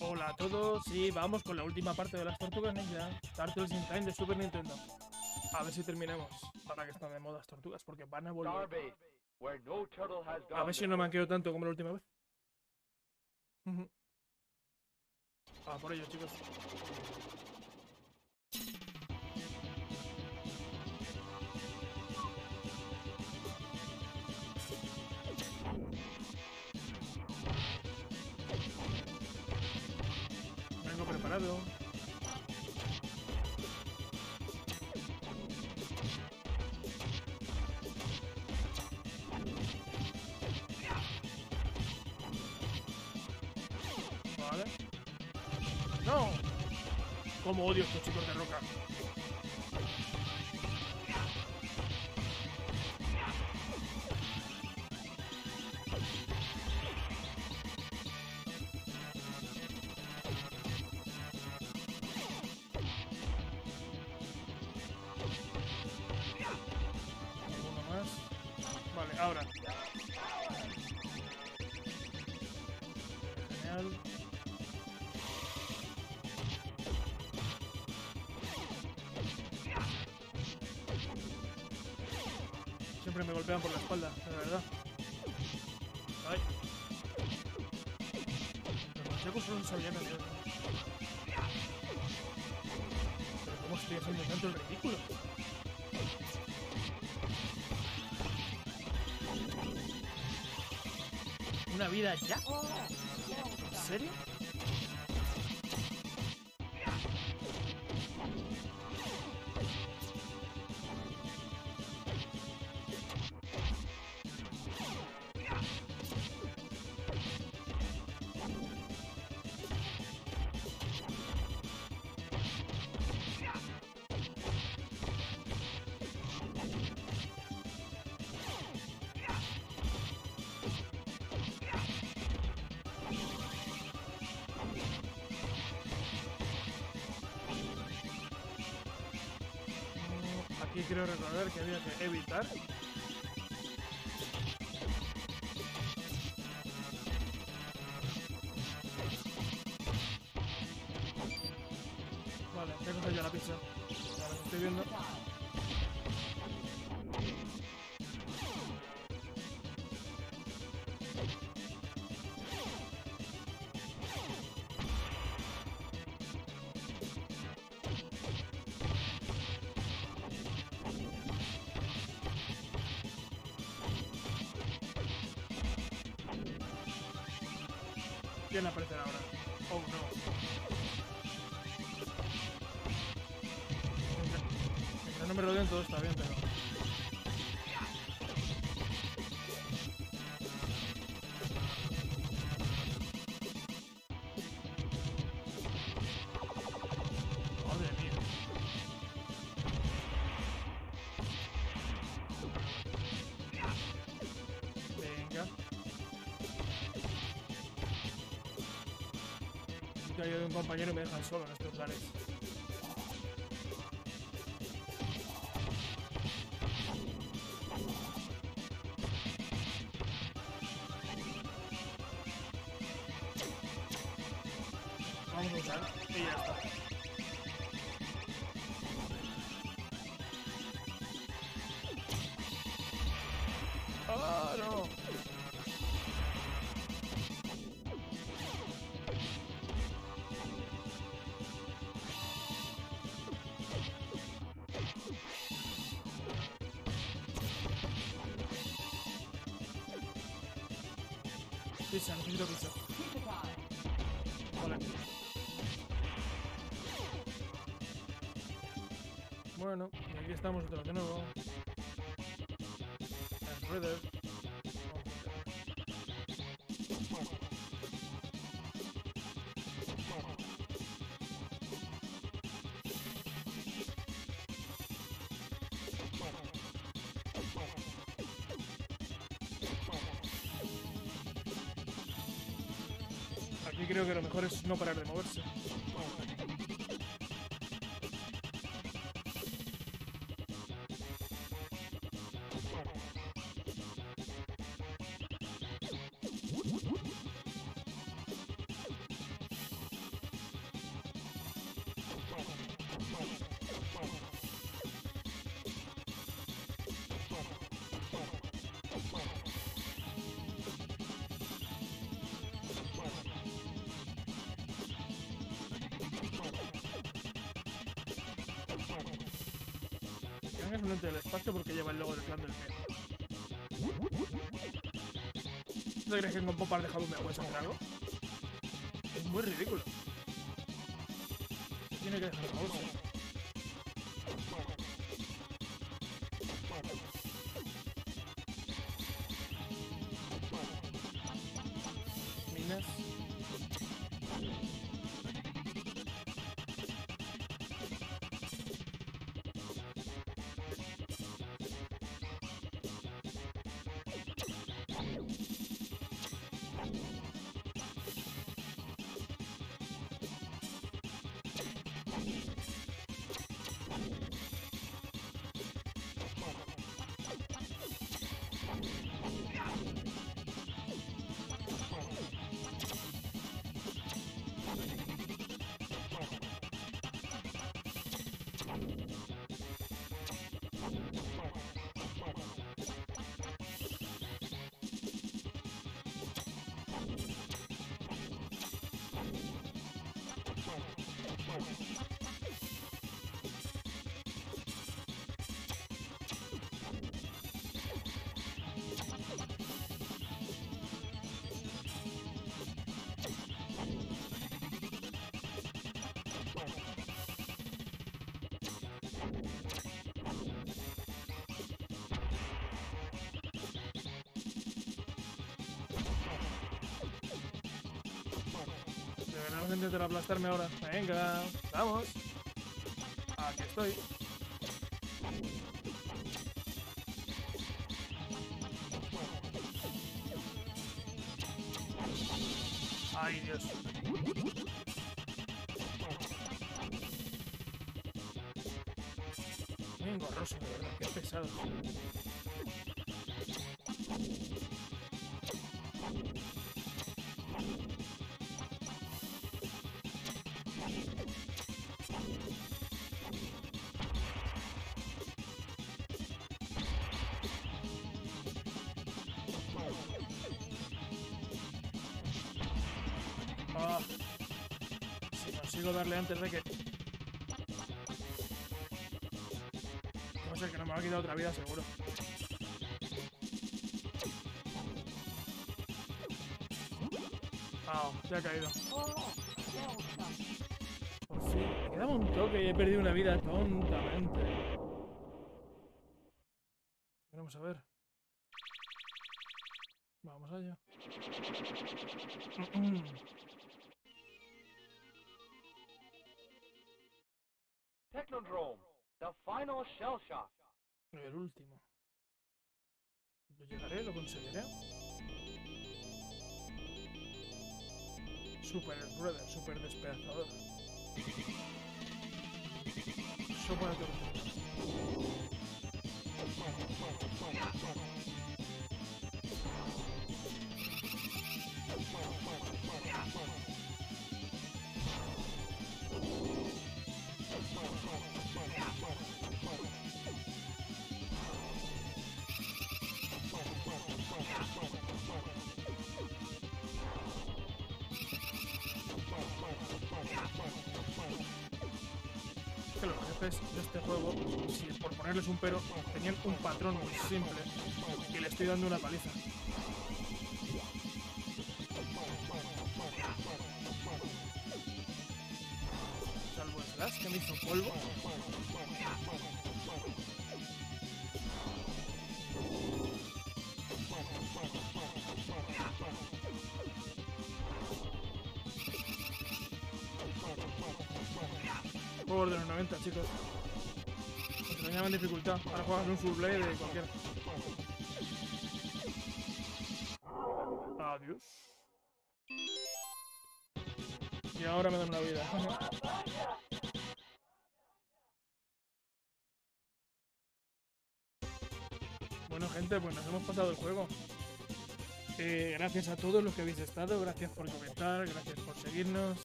Hola a todos y vamos con la última parte de las Tortugas Ninja, Turtles in Time de Super Nintendo. A ver si terminemos, ahora que están de moda las tortugas, porque van a volver. A ver si no me before. manqueo tanto como la última vez. Ah, por ello, chicos. Vale. ¡No! Como odio estos chicos de roca. Siempre me golpean por la espalda, de verdad. Ay. Los consejos solo sabían adiós. Pero cómo estoy haciendo tanto el ridículo. ¿Una vida ya? ¿En serio? Aquí quiero recordar que había que evitar. Vale, coger ya la pizza. Me estoy viendo. ¿Quién aparecerá ahora? Oh no. Mientras no me rodeen todo está bien, pero. Que hay un compañero y me dejan solo en estos lares. Vamos a usar y ya está. ¡Ah, no! Pizza, necesito pizza. Vale. Bueno, y aquí estamos otra vez de nuevo. En Shredder. Aquí creo que lo mejor es no parar de moverse. Venga, es un ente del espacio porque lleva el logo del clan del pie. ¿No crees que con popas de jabón me puedes hacer algo? Es muy ridículo. Tiene que dejar bolsa. Minas. Vas a intentar aplastarme ahora. Venga, vamos. Aquí estoy. Ay, Dios. De verdad, qué pesado. Consigo darle antes de que... No sé, que no me va a quitar otra vida seguro. Ah, se ha caído. Por fin, me quedaba un toque y he perdido una vida tontamente. Vamos a ver. Vamos allá. The final shell shock. El último. Lo llegaré, lo conseguiré. Super Brother, super despedazador. De de este juego, si por ponerles un pero, tenían un patrón muy simple y le estoy dando una paliza. Salvo el Slash que me hizo polvo. Juegos de los 90, chicos. Llaman dificultad. Ahora juegas un full play de cualquiera. Adiós. Y ahora me dan una vida. bueno, gente, pues nos hemos pasado el juego. Eh, gracias a todos los que habéis estado, gracias por comentar, gracias por seguirnos.